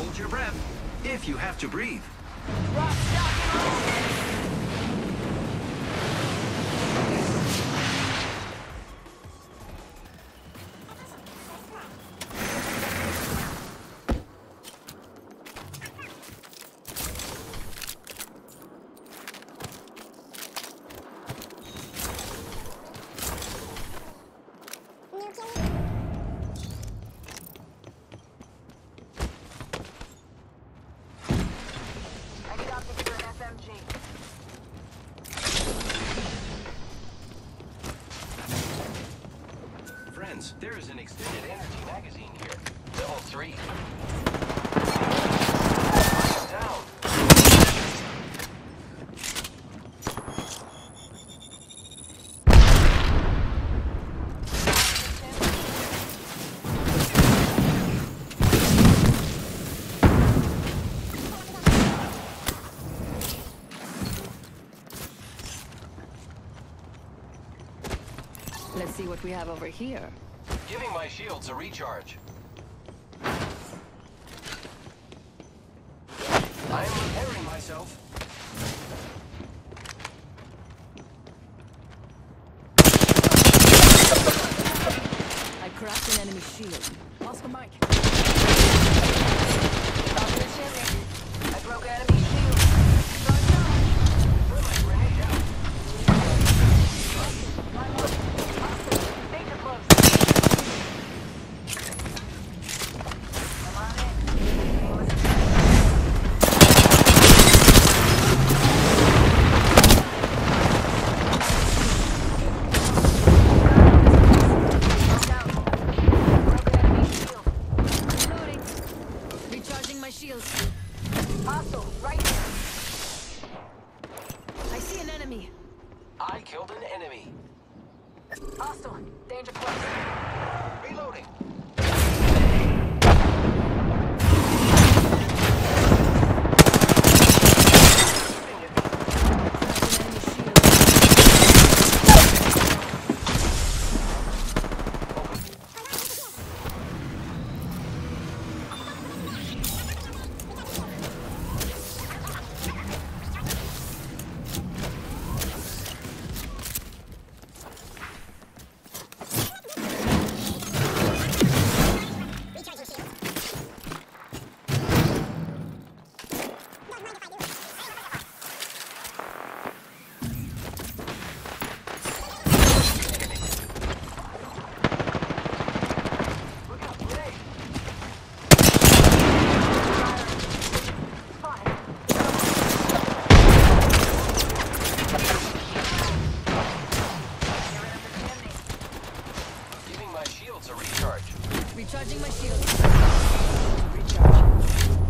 Hold your breath if you have to breathe. Stock, there is an extended energy magazine here. Level 3. Down. Let's see what we have over here. Giving my shields a recharge. I am repairing myself. I cracked an enemy shield. Oscar Mike. Talking Hostile. Danger close. Reloading. shield. Recharge.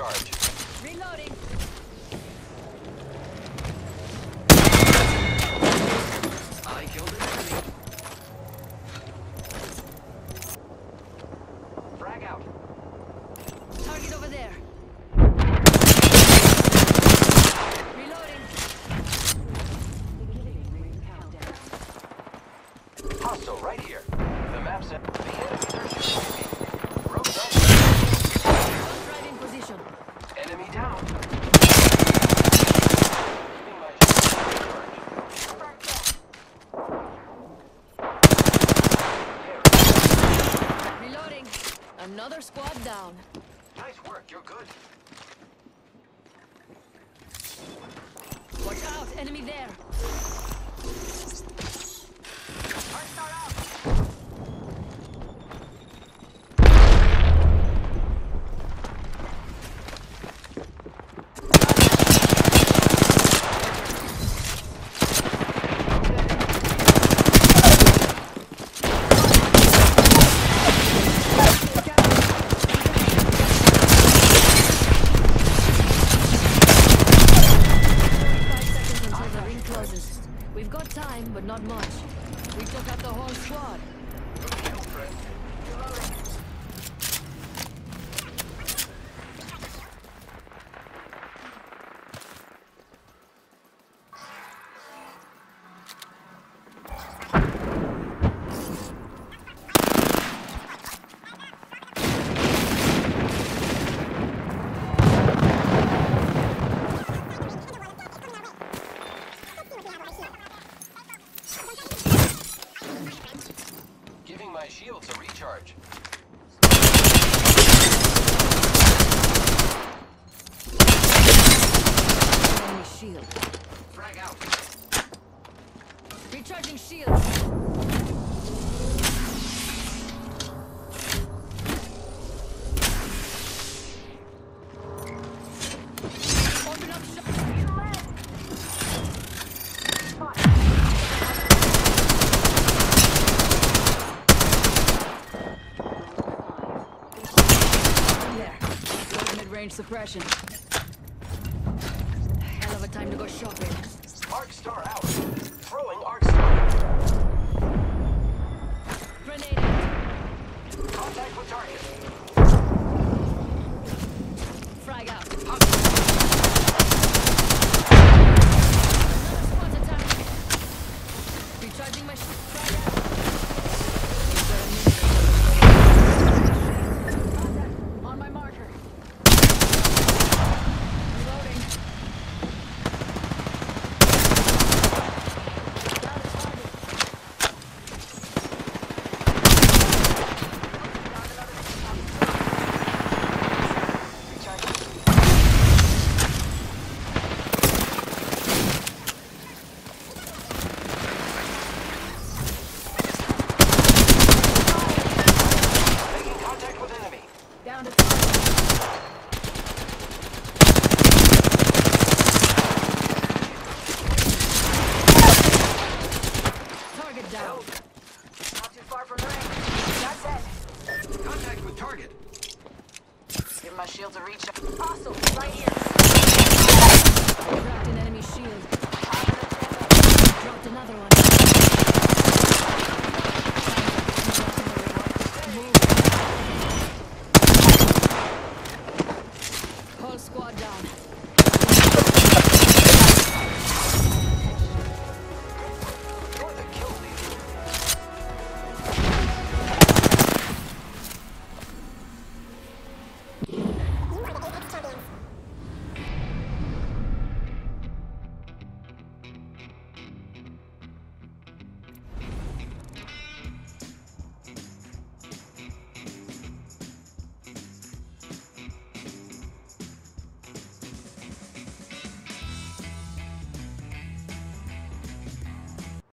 charge. Reloading. I killed an enemy. Frag out. Target over there. Reloading. Hostile right here. The map said the enemies are shooting Another squad down. Nice work, you're good. Watch out, enemy there. Five seconds until the ring closes. We've got time, but not much. We took out the whole squad. Giving my shields a recharge. Enemy shield. Frag out. Recharging shields. Suppression. Hell of a time to go shopping. Arc star out. Contact with target. Frag out. Another